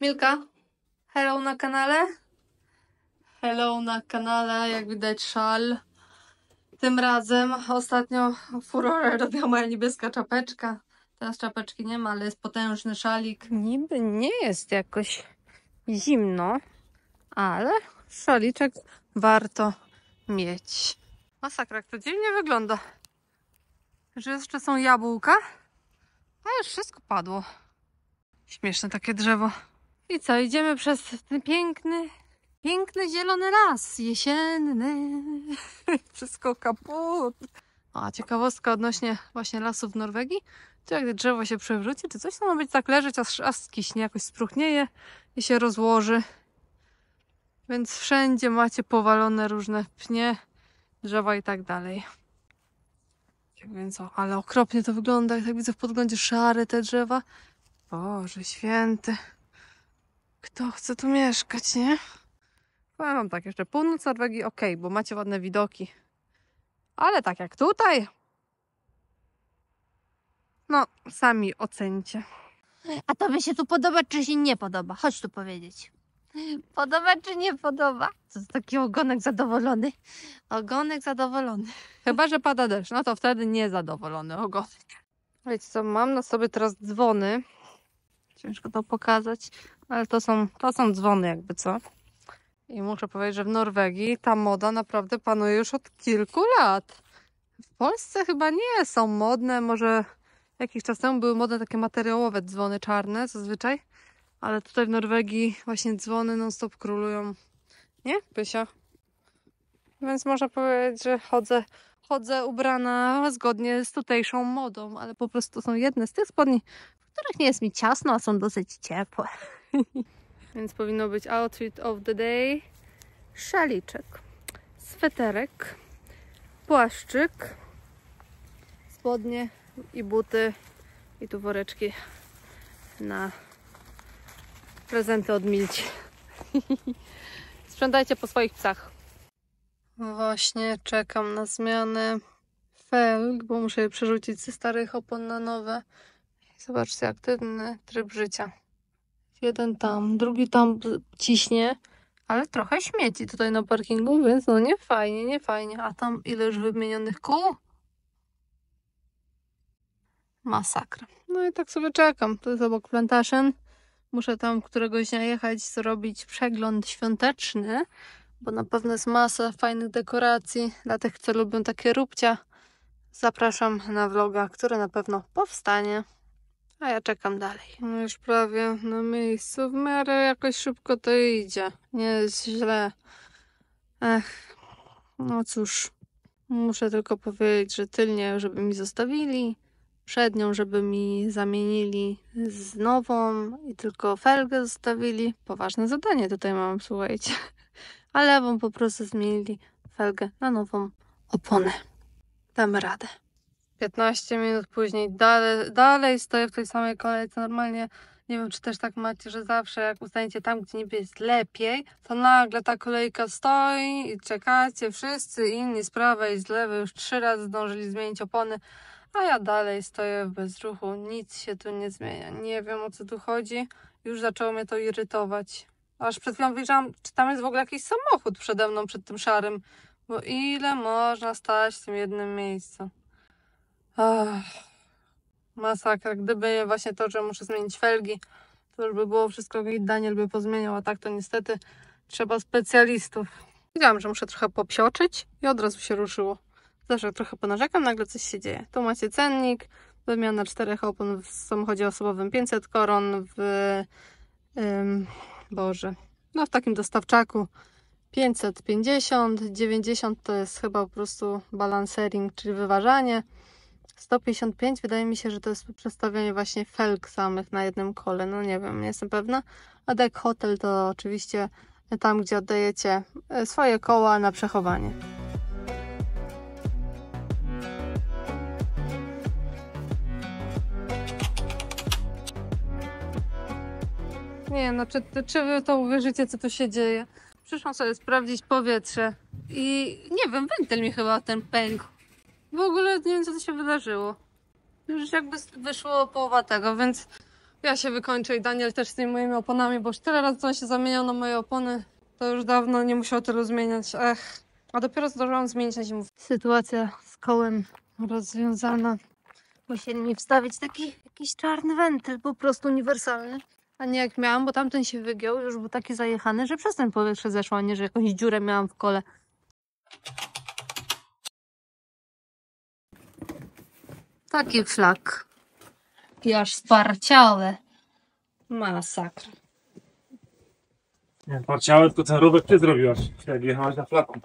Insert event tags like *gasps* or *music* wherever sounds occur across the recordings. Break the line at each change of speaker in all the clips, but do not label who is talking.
Milka, hello na kanale. Hello na kanale, jak widać szal. Tym razem ostatnio furorę robiła moja niebieska czapeczka. Teraz czapeczki nie ma, ale jest potężny szalik. Niby nie jest jakoś zimno, ale szaliczek warto mieć. Masakra, jak to dziwnie wygląda. Że jeszcze są jabłka, a już wszystko padło. Śmieszne takie drzewo. I co, idziemy przez ten piękny, piękny zielony las jesienny. *laughs* Wszystko kaput. A ciekawostka odnośnie właśnie lasów w Norwegii. To jak drzewo się przewróci, czy coś to ma być tak leżeć, aż, aż skiśnie, jakoś spruchnieje i się rozłoży. Więc wszędzie macie powalone różne pnie, drzewa i tak dalej. Tak więc o, ale okropnie to wygląda, jak tak widzę w podglądzie szare te drzewa. Boże święty. Kto chce tu mieszkać, nie? Powiem wam tak, jeszcze północ Norwegii ok, bo macie ładne widoki. Ale tak jak tutaj, no sami ocencie.
A tobie się tu podoba, czy się nie podoba? Chodź tu powiedzieć. Podoba, czy nie podoba? To jest taki ogonek zadowolony. Ogonek zadowolony.
Chyba, że pada deszcz, no to wtedy niezadowolony ogonek. Wiecie co, mam na sobie teraz dzwony. Ciężko to pokazać, ale to są, to są dzwony jakby co. I muszę powiedzieć, że w Norwegii ta moda naprawdę panuje już od kilku lat. W Polsce chyba nie są modne, może jakiś czas temu były modne takie materiałowe dzwony czarne zazwyczaj, ale tutaj w Norwegii właśnie dzwony non-stop królują. Nie, Pysia? Więc można powiedzieć, że chodzę, chodzę ubrana zgodnie z tutejszą modą, ale po prostu są jedne z tych spodni, których nie jest mi ciasno, a są dosyć ciepłe. *laughs* Więc powinno być outfit of the day. Szaliczek, sweterek, płaszczyk, spodnie i buty i tu woreczki na prezenty od Milci. *laughs* Sprzątajcie po swoich psach. Właśnie czekam na zmianę felg, bo muszę je przerzucić ze starych opon na nowe. Zobaczcie, aktywny tryb życia. Jeden tam, drugi tam ciśnie, ale trochę śmieci tutaj na parkingu, więc no nie fajnie, nie fajnie. A tam ile już wymienionych kół? Masakra. No i tak sobie czekam. To jest obok Plantation. Muszę tam któregoś dnia jechać, zrobić przegląd świąteczny, bo na pewno jest masa fajnych dekoracji. Dla tych, co lubią takie róbcia, zapraszam na vloga, który na pewno powstanie. A ja czekam dalej. No już prawie na miejscu. W miarę jakoś szybko to idzie. Nie jest źle. Ech, no cóż. Muszę tylko powiedzieć, że tylnie, żeby mi zostawili. Przednią, żeby mi zamienili z nową i tylko felgę zostawili. Poważne zadanie tutaj mam, słuchajcie. *laughs* A lewą po prostu zmienili felgę na nową oponę. Damy radę. 15 minut później dalej, dalej stoję w tej samej kolejce. Normalnie nie wiem, czy też tak macie, że zawsze jak ustaniecie tam, gdzie niby jest lepiej, to nagle ta kolejka stoi i czekacie. Wszyscy inni z prawej i z lewej już trzy razy zdążyli zmienić opony, a ja dalej stoję w bezruchu. Nic się tu nie zmienia. Nie wiem o co tu chodzi. Już zaczęło mnie to irytować. Aż przed chwilą wyjrzałam, czy tam jest w ogóle jakiś samochód przede mną, przed tym szarym. Bo ile można stać w tym jednym miejscu? Ach, masakra. Gdyby właśnie to, że muszę zmienić felgi, to już by było wszystko i Daniel by pozmieniał, a tak to niestety trzeba specjalistów. Wiedziałam, że muszę trochę popsioczyć i od razu się ruszyło. Zawsze trochę ponarzekam, nagle coś się dzieje. Tu macie cennik, wymiana czterech opon w samochodzie osobowym 500 koron, w ym, Boże, no w takim dostawczaku 550, 90 to jest chyba po prostu balancering, czyli wyważanie. 155 wydaje mi się, że to jest przestawianie właśnie felg samych na jednym kole. No nie wiem, nie jestem pewna. A deck hotel to oczywiście tam, gdzie oddajecie e, swoje koła na przechowanie. Nie, no czy, czy wy to uwierzycie, co tu się dzieje? Przyszłam sobie sprawdzić powietrze i nie wiem, wentyl mi chyba ten pękł. W ogóle nie wiem, co to się wydarzyło. Już jakby wyszło połowa tego, więc Ja się wykończę i Daniel też z tymi moimi oponami, bo już tyle razy on się zamieniał na moje opony, to już dawno nie musiał tylu zmieniać. Ech, a dopiero zdążyłam zmienić na zimów. Sytuacja z kołem rozwiązana. Musieli mi wstawić taki jakiś czarny wentyl, po prostu uniwersalny. A nie jak miałam, bo tamten się wygiął, już był taki zajechany, że przez ten powietrze zeszło, a nie, że jakąś dziurę miałam w kole. Taki flak. I aż sparciałe. Masakra.
Nie, parciałe, tylko ten rowek ty zrobiłaś, jak jechałaś na flaku.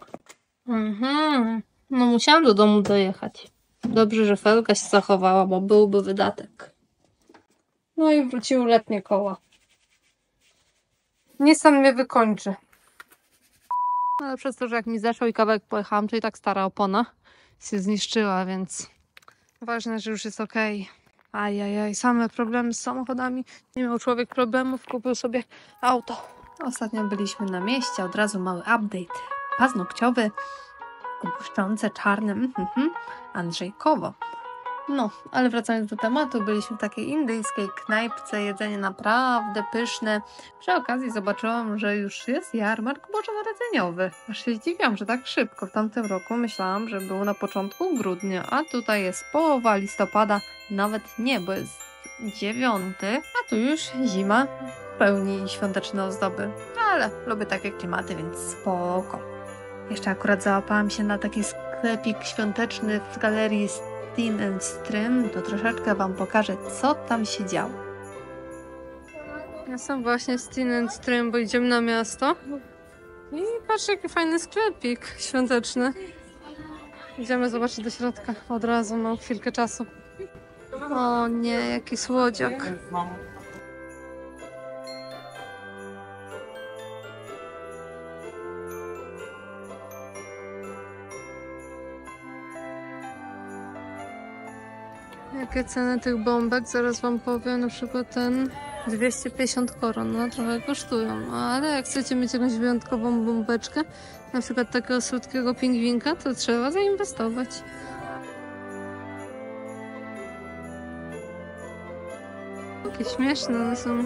Mhm. No musiałam do domu dojechać. Dobrze, że felka się zachowała, bo byłby wydatek. No i wróciły letnie koła. Nissan mnie wykończy. Ale przez to, że jak mi zeszło i kawałek pojechałam, to i tak stara opona się zniszczyła, więc ważne, że już jest ok. Ajajaj, same problemy z samochodami. Nie miał człowiek problemów, kupił sobie auto. Ostatnio byliśmy na mieście, od razu mały update paznokciowy, błyszczące czarnym, mhm, Andrzejkowo. No, ale wracając do tematu, byliśmy w takiej indyjskiej knajpce, jedzenie naprawdę pyszne. Przy okazji zobaczyłam, że już jest jarmark bożonarodzeniowy. Aż się zdziwiłam, że tak szybko. W tamtym roku myślałam, że był na początku grudnia, a tutaj jest połowa listopada, nawet nie, bo jest dziewiąty, a tu już zima pełni świąteczne ozdoby. Ale lubię takie klimaty, więc spoko. Jeszcze akurat załapałam się na taki sklepik świąteczny w galerii Steen and Stream, to troszeczkę Wam pokażę, co tam się działo. Jestem właśnie w Steen and Stream, bo idziemy na miasto. I patrz, jaki fajny sklepik świąteczny. Idziemy zobaczyć do środka od razu, mam chwilkę czasu. O nie, jaki słodziak. Jakie ceny tych bombek? Zaraz wam powiem. Na przykład ten 250 koron. No trochę kosztują. Ale jak chcecie mieć jakąś wyjątkową bombeczkę, na przykład takiego słodkiego pingwinka, to trzeba zainwestować. Jakie śmieszne one są.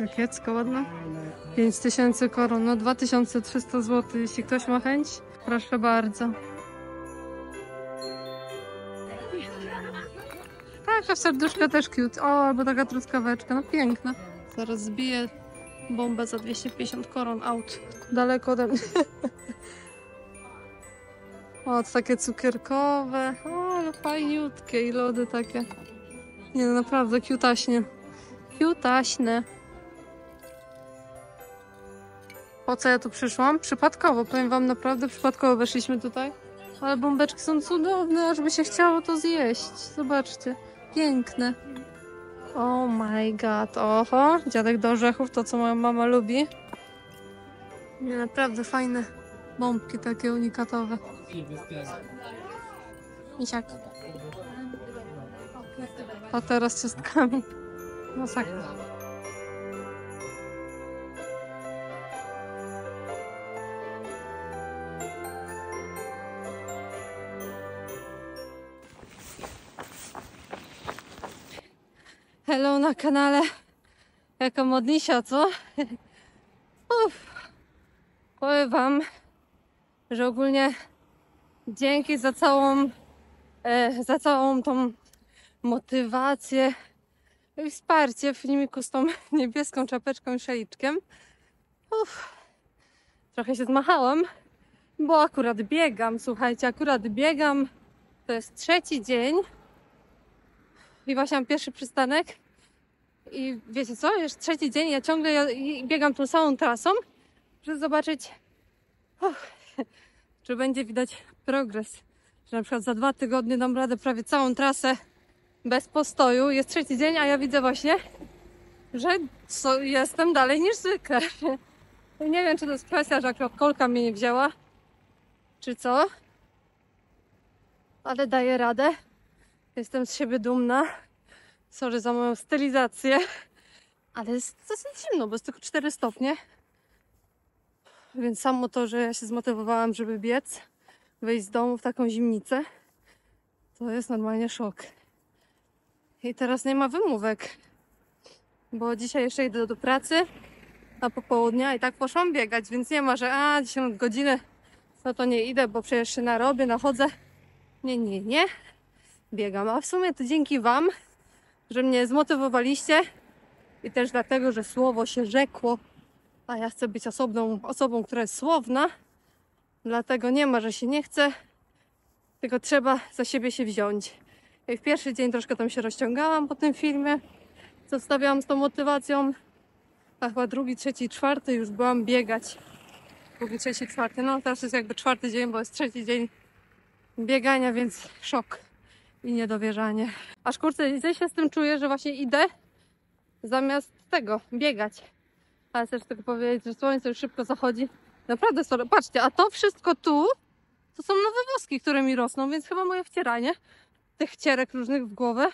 Rakiecka ładna. 5000 koron, no 2300 zł. Jeśli ktoś ma chęć, proszę bardzo. Taka serduszka też cute. O, albo taka truskaweczka, no piękna. Zaraz zbiję bombę za 250 koron out. Daleko ode mnie. *laughs* O, takie cukierkowe. O, ale fajniutkie i lody takie. Nie no, naprawdę, kiutaśnie. Kiutaśne. Po co ja tu przyszłam? Przypadkowo, powiem wam, naprawdę przypadkowo weszliśmy tutaj. Ale bombeczki są cudowne, aż by się chciało to zjeść. Zobaczcie, piękne. Oh my god, oho, dziadek do orzechów, to co moja mama lubi. Nie, naprawdę fajne bombki takie unikatowe. Misiak. A teraz ciastkami. Masakra. Hello na kanale. Jaka modlisia, co? Uff. Powiem wam, że ogólnie dzięki za całą, e, za całą tą motywację i wsparcie w filmiku z tą *laughs* niebieską czapeczką i szaliczkiem. Uff. Trochę się zmachałam, bo akurat biegam, słuchajcie, akurat biegam. To jest trzeci dzień i właśnie mam pierwszy przystanek. I wiecie co? Już trzeci dzień, ja ciągle biegam tą samą trasą, żeby zobaczyć, *laughs* czy będzie widać progres. Że na przykład za dwa tygodnie dam radę prawie całą trasę bez postoju. Jest trzeci dzień, a ja widzę właśnie, że jestem dalej niż zwykle. *laughs* Nie wiem, czy to jest kwestia, że akurat kolka mnie nie wzięła, czy co. Ale daję radę. Jestem z siebie dumna. Sorry za moją stylizację. Ale jest dosyć zimno, bo jest tylko 4 stopnie. Więc samo to, że ja się zmotywowałam, żeby biec, wyjść z domu w taką zimnicę, to jest normalnie szok. I teraz nie ma wymówek, bo dzisiaj jeszcze idę do pracy, a po południa i tak poszłam biegać, więc nie ma, że a, 10 godziny, no to nie idę, bo przecież się narobię, nachodzę. Nie, nie, nie. Biegam, a w sumie to dzięki Wam, że mnie zmotywowaliście i też dlatego, że słowo się rzekło, a ja chcę być osobną, osobą, która jest słowna, dlatego nie ma, że się nie chce, tylko trzeba za siebie się wziąć. I w pierwszy dzień troszkę tam się rozciągałam po tym filmie, zostawiałam z tą motywacją, a chyba drugi, trzeci, czwarty już byłam biegać. Drugi, trzeci, czwarty, no teraz jest jakby czwarty dzień, bo jest trzeci dzień biegania, więc szok i niedowierzanie. Aż kurczę, źle się z tym czuję, że właśnie idę zamiast tego, biegać. Ale też tylko powiedzieć, że słońce już szybko zachodzi. Naprawdę, sorry. patrzcie, a to wszystko tu to są nowe woski, które mi rosną, więc chyba moje wcieranie tych cierek różnych w głowę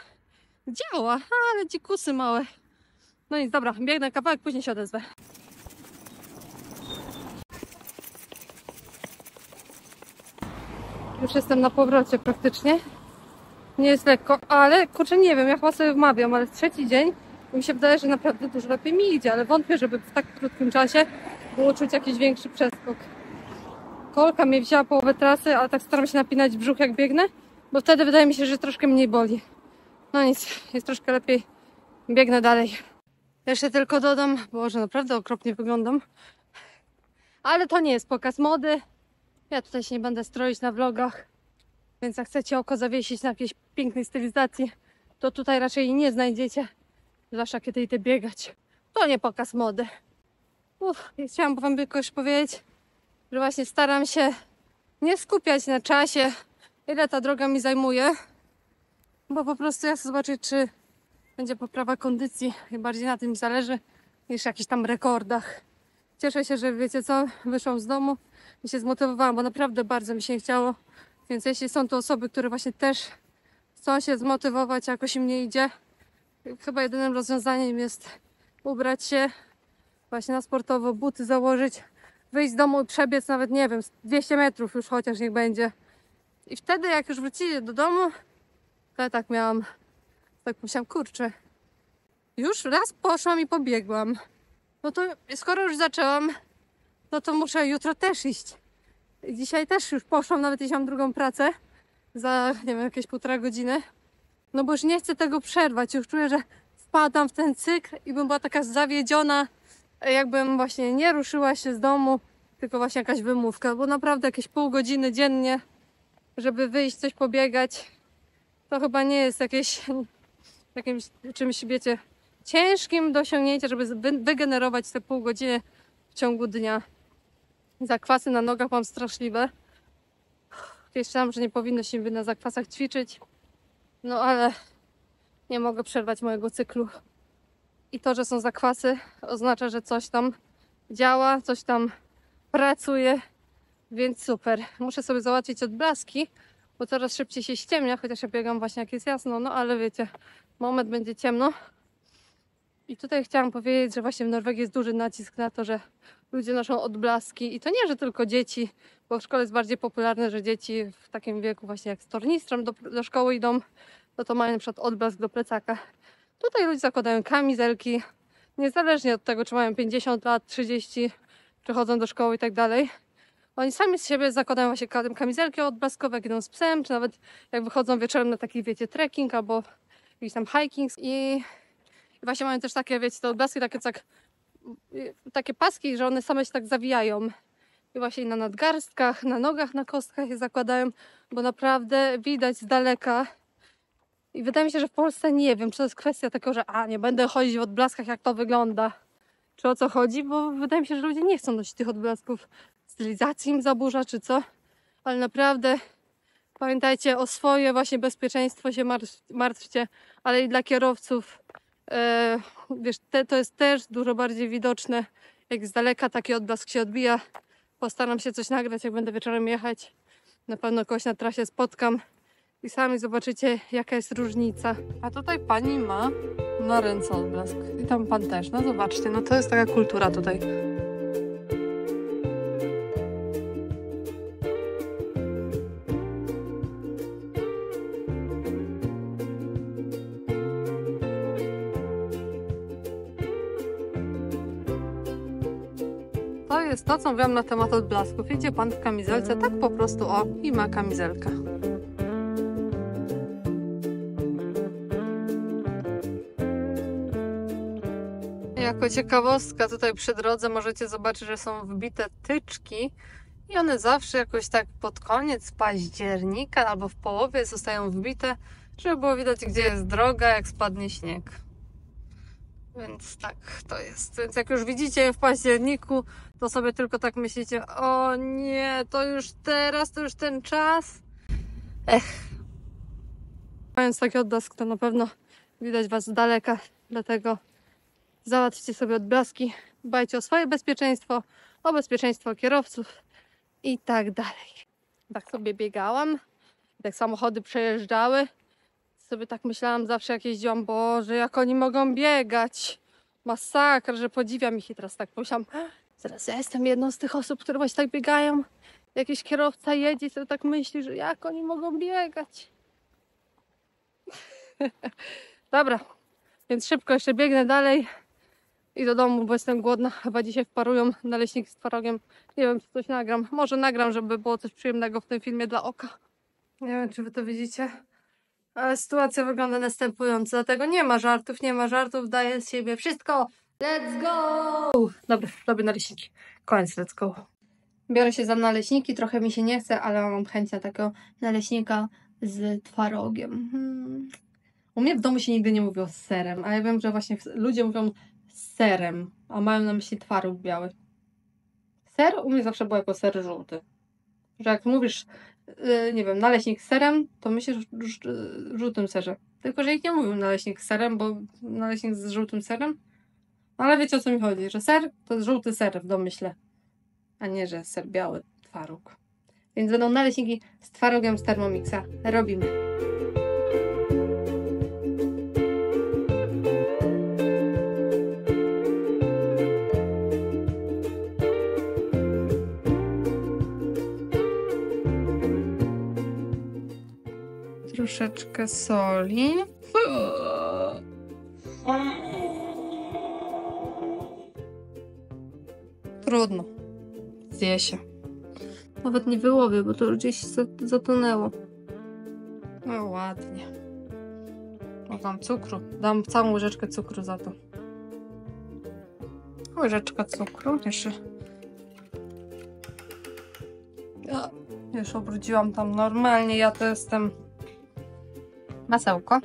działa. Ale dzikusy małe. No nic, dobra, biegnę kawałek, później się odezwę. Już jestem na powrocie praktycznie. Nie jest lekko, ale kurczę, nie wiem, ja chyba sobie wmawiam, ale trzeci dzień mi się wydaje, że naprawdę dużo lepiej mi idzie, ale wątpię, żeby w tak krótkim czasie było czuć jakiś większy przeskok. Kolka mnie wzięła połowę trasy, ale tak staram się napinać brzuch jak biegnę, bo wtedy wydaje mi się, że troszkę mniej boli. No nic, jest troszkę lepiej. Biegnę dalej. Jeszcze tylko dodam, Boże, naprawdę okropnie wyglądam. Ale to nie jest pokaz mody. Ja tutaj się nie będę stroić na vlogach. Więc jak chcecie oko zawiesić na jakiejś pięknej stylizacji, to tutaj raczej nie znajdziecie. Zwłaszcza kiedy idę biegać. To nie pokaz mody. Uff, chciałam wam tylko już powiedzieć, że właśnie staram się nie skupiać na czasie, ile ta droga mi zajmuje, bo po prostu ja chcę zobaczyć, czy będzie poprawa kondycji i bardziej na tym mi zależy niż jakichś tam rekordach. Cieszę się, że wiecie co, wyszłam z domu i się zmotywowałam, bo naprawdę bardzo mi się nie chciało. Więc jeśli są to osoby, które właśnie też chcą się zmotywować, jakoś im nie idzie, chyba jedynym rozwiązaniem jest ubrać się właśnie na sportowo, buty założyć, wyjść z domu i przebiec nawet, nie wiem, z 200 metrów już chociaż niech będzie. I wtedy jak już wrócili do domu, to ja tak miałam, tak myślałam, kurczę, już raz poszłam i pobiegłam. No to skoro już zaczęłam, no to muszę jutro też iść. Dzisiaj też już poszłam, nawet jeśli mam drugą pracę za, nie wiem, jakieś półtora godziny. No bo już nie chcę tego przerwać. Już czuję, że wpadam w ten cykl i bym była taka zawiedziona, jakbym właśnie nie ruszyła się z domu, tylko właśnie jakaś wymówka. Bo naprawdę jakieś pół godziny dziennie, żeby wyjść, coś pobiegać, to chyba nie jest jakieś jakimś czymś, wiecie, ciężkim do osiągnięcia, żeby wy- wygenerować te pół godziny w ciągu dnia. Zakwasy na nogach mam straszliwe. Myślałam, że nie powinno się by na zakwasach ćwiczyć. No ale nie mogę przerwać mojego cyklu. I to, że są zakwasy, oznacza, że coś tam działa, coś tam pracuje, więc super. Muszę sobie załatwić odblaski, bo coraz szybciej się ściemnia, chociaż ja biegam właśnie jak jest jasno, no ale wiecie, moment będzie ciemno. I tutaj chciałam powiedzieć, że właśnie w Norwegii jest duży nacisk na to, że ludzie noszą odblaski i to nie, że tylko dzieci, bo w szkole jest bardziej popularne, że dzieci w takim wieku właśnie jak z tornistrem do, do szkoły idą, no to mają na przykład odblask do plecaka. Tutaj ludzie zakładają kamizelki, niezależnie od tego, czy mają 50 lat, 30, czy chodzą do szkoły i tak dalej. Oni sami z siebie zakładają właśnie ka- kamizelki odblaskowe, jak idą z psem, czy nawet jak wychodzą wieczorem na taki, wiecie, trekking albo jakiś tam hiking i i właśnie mają też takie, wiecie, te odblaski takie, tak, takie paski, że one same się tak zawijają. I właśnie na nadgarstkach, na nogach, na kostkach je zakładają, bo naprawdę widać z daleka. I wydaje mi się, że w Polsce nie wiem, czy to jest kwestia tego, że a, nie będę chodzić w odblaskach, jak to wygląda. Czy o co chodzi, bo wydaje mi się, że ludzie nie chcą nosić tych odblasków. Stylizacji im zaburza, czy co. Ale naprawdę pamiętajcie o swoje właśnie bezpieczeństwo się martw- martwcie, ale i dla kierowców wiesz, te, to jest też dużo bardziej widoczne, jak z daleka taki odblask się odbija. Postaram się coś nagrać, jak będę wieczorem jechać. Na pewno kogoś na trasie spotkam i sami zobaczycie, jaka jest różnica. A tutaj pani ma na ręce odblask. I tam pan też. No zobaczcie, no to jest taka kultura tutaj. Jest to, co mówiłam na temat odblasków. Idzie pan w kamizelce, tak po prostu o i ma kamizelkę. Jako ciekawostka tutaj przy drodze możecie zobaczyć, że są wbite tyczki i one zawsze jakoś tak pod koniec października albo w połowie zostają wbite, żeby było widać, gdzie jest droga, jak spadnie śnieg. Więc tak to jest. Więc jak już widzicie w październiku, to sobie tylko tak myślicie, o nie, to już teraz, to już ten czas. Ech. Mając taki odblask, to na pewno widać Was z daleka, dlatego załatwcie sobie odblaski, dbajcie o swoje bezpieczeństwo, o bezpieczeństwo kierowców i tak dalej. Tak sobie biegałam, tak samochody przejeżdżały. Sobie tak myślałam zawsze jak jeździłam, Boże, jak oni mogą biegać. Masakra, że podziwiam ich i teraz tak pomyślałam, *gasps* zaraz ja jestem jedną z tych osób, które właśnie tak biegają. Jakiś kierowca jedzie i sobie tak myśli, że jak oni mogą biegać. *laughs* Dobra, więc szybko jeszcze biegnę dalej i do domu, bo jestem głodna. Chyba dzisiaj wparują naleśnik z twarogiem. Nie wiem, czy coś nagram. Może nagram, żeby było coś przyjemnego w tym filmie dla oka. Nie wiem, czy wy to widzicie, sytuacja wygląda następująco. Dlatego nie ma żartów, nie ma żartów, daję z siebie wszystko. Let's go! Dobra, robię naleśniki. Koniec, let's go. Biorę się za naleśniki, trochę mi się nie chce, ale mam chęć na takiego naleśnika z twarogiem. Hmm. U mnie w domu się nigdy nie mówi o serem, a ja wiem, że właśnie ludzie mówią serem, a mają na myśli twaróg biały. Ser u mnie zawsze był jako ser żółty. Że jak mówisz, nie wiem, naleśnik z serem, to myślisz o żółtym serze. Tylko, że ich nie mówią naleśnik z serem, bo naleśnik z żółtym serem. Ale wiecie o co mi chodzi, że ser to żółty ser w domyśle, a nie, że ser biały, twaróg. Więc będą naleśniki z twarogiem z Thermomixa. Robimy. Troszeczkę soli. Trudno. Zje się. Nawet nie wyłowię, bo to już gdzieś za- zatonęło. No ładnie. Dam cukru. Dam całą łyżeczkę cukru za to. Łyżeczka cukru. Jeszcze. Już obrudziłam tam normalnie. Ja to jestem masełko.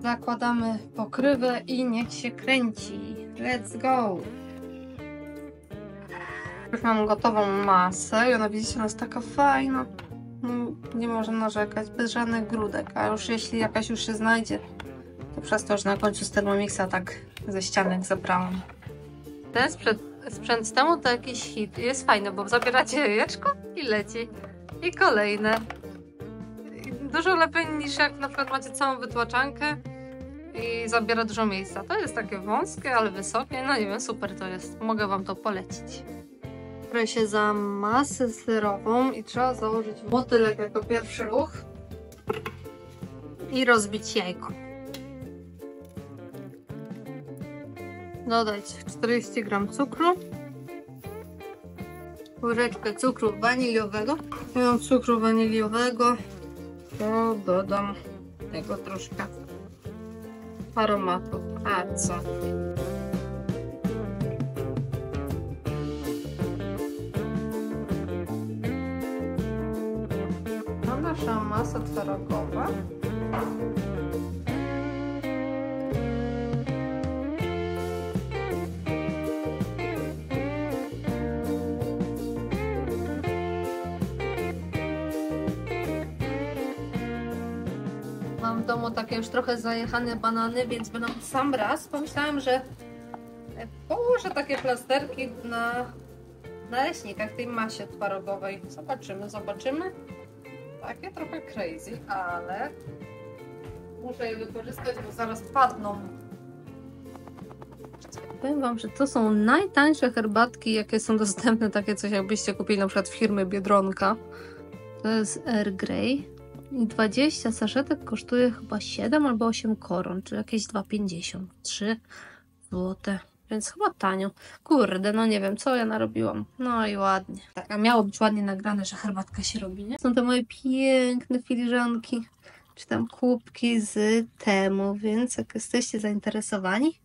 Zakładamy pokrywę i niech się kręci. Let's go! Już mam gotową masę i ona widzicie, ona jest taka fajna. No, nie można narzekać, bez żadnych grudek. A już jeśli jakaś już się znajdzie, to przez to, że na końcu z Thermomixa tak ze ścianek zabrałam. Ten sprzęt, sprzęt z temu to jakiś hit. Jest fajny, bo zabieracie jajeczko i leci. I kolejne. Dużo lepiej niż jak na przykład macie całą wytłaczankę i zabiera dużo miejsca. To jest takie wąskie, ale wysokie. No nie wiem, super to jest. Mogę Wam to polecić. Biorę się za masę serową i trzeba założyć motylek jako pierwszy ruch i rozbić jajko. Dodać 40 gram cukru, łyżeczkę cukru waniliowego. Ja mam cukru waniliowego, to dodam tego troszkę aromatu. A co? Nasza masa twarogowa. W domu takie już trochę zajechane banany, więc będą w sam raz. Pomyślałam, że położę takie plasterki na naleśnikach, tej masie twarogowej. Zobaczymy, zobaczymy. Takie trochę crazy, ale muszę je wykorzystać, bo zaraz padną. Powiem Wam, że to są najtańsze herbatki, jakie są dostępne, takie coś jakbyście kupili na przykład w firmy Biedronka. To jest Air Grey 20 saszetek kosztuje chyba 7 albo 8 koron, czy jakieś 2,50, 3 złote. Więc chyba tanio. Kurde, no nie wiem, co ja narobiłam. No i ładnie. Tak, a miało być ładnie nagrane, że herbatka się robi, nie? Są to moje piękne filiżanki, czy tam kubki z temu, więc jak jesteście zainteresowani,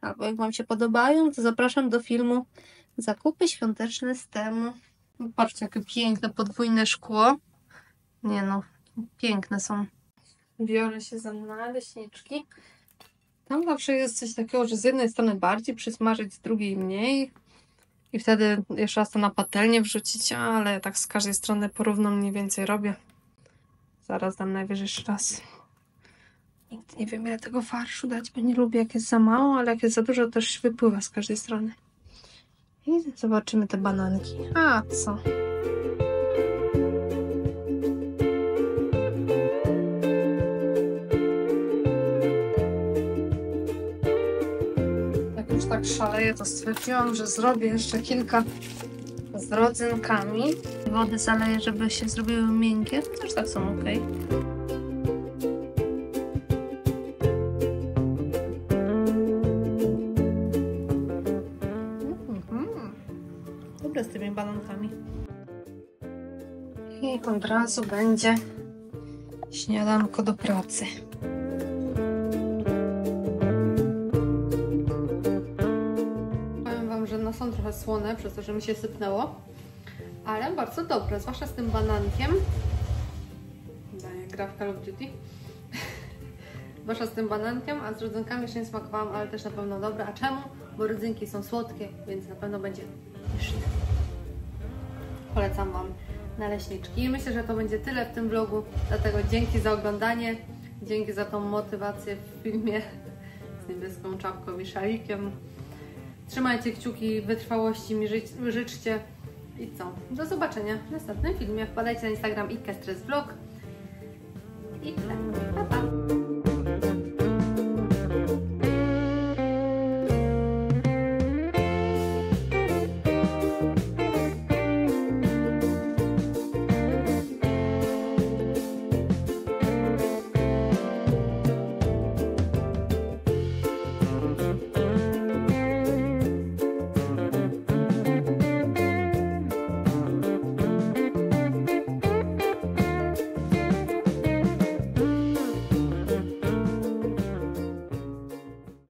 albo jak Wam się podobają, to zapraszam do filmu Zakupy świąteczne z temu. Patrzcie, jakie piękne podwójne szkło. Nie no, piękne są. Biorę się za naleśniczki. Tam zawsze jest coś takiego, że z jednej strony bardziej przysmażyć, z drugiej mniej. I wtedy jeszcze raz to na patelnię wrzucić, ale tak z każdej strony porówno mniej więcej robię. Zaraz dam najwyżej jeszcze raz. Nigdy nie wiem, ile tego farszu dać, bo nie lubię, jak jest za mało, ale jak jest za dużo, też wypływa z każdej strony. I zobaczymy te bananki. A co? Tak szaleję, to stwierdziłam, że zrobię jeszcze kilka z rodzynkami. Wody zaleję, żeby się zrobiły miękkie. Też tak są ok. Mhm. Dobre z tymi balonkami. I od razu będzie śniadanko do pracy. Trochę słone przez to, że mi się sypnęło, ale bardzo dobre, zwłaszcza z tym banankiem. Daję gra w Call of Duty. *laughs* Zwłaszcza z tym banankiem, a z rodzynkami jeszcze nie smakowałam, ale też na pewno dobre. A czemu? Bo rodzynki są słodkie, więc na pewno będzie pyszne. Polecam Wam naleśniczki. I myślę, że to będzie tyle w tym vlogu, dlatego dzięki za oglądanie, dzięki za tą motywację w filmie z niebieską czapką i szalikiem. Trzymajcie kciuki, wytrwałości mi żyć, życzcie. I co? Do zobaczenia w następnym filmie. Wpadajcie na Instagram i Vlog. I tyle. Pa, pa.